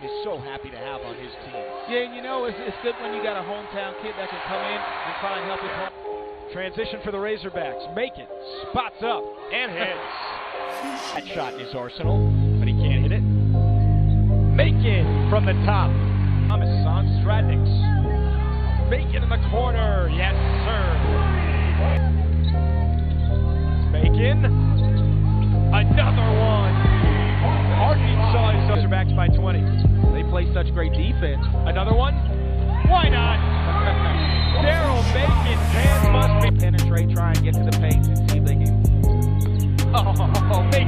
Chapman is so happy to have on his team. Yeah, and you know, it's, it's good when you got a hometown kid that can come in and try and help his home. Transition for the Razorbacks. Make it. Spots up and hits. that shot is arsenal, but he can't hit it. Make it from the top. Thomas on Stradniks. Macon in the corner. Yes, sir. Macon. Another one. such great defense. Another one? Why not? Daryl Macon's hands must be penetrate, try and get to the paint and see if they can. Oh, man.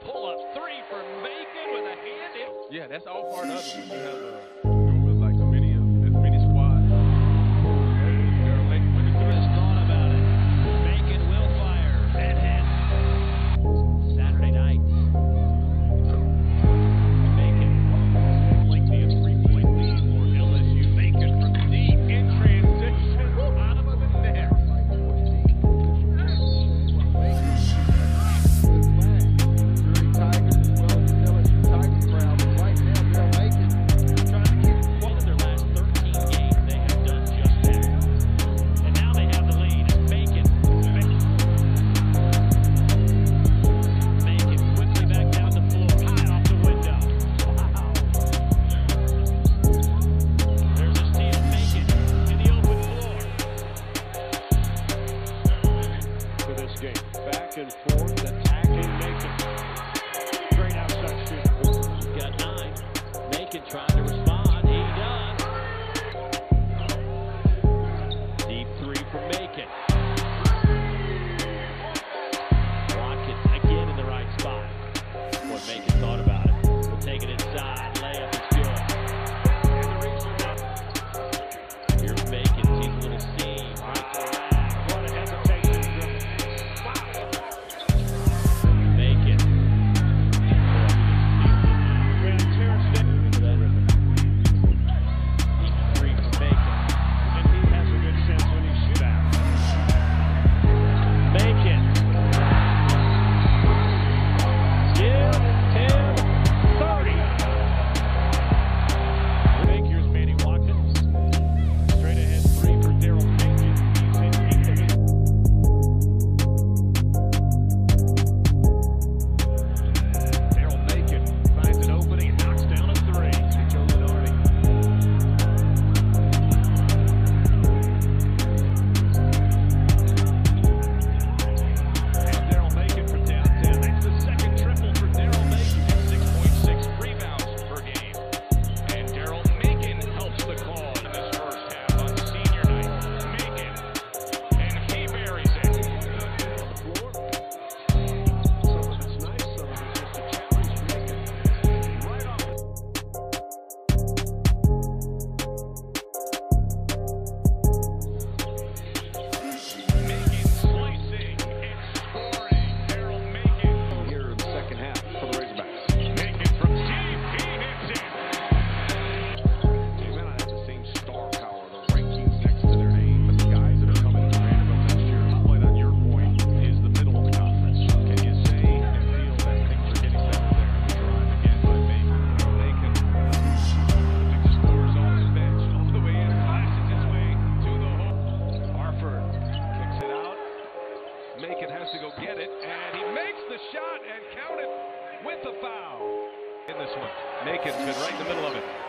Pull up three for Macon with a hand in. Yeah, that's all part of it. Uh, Make it. this one. Naked's been right in the middle of it.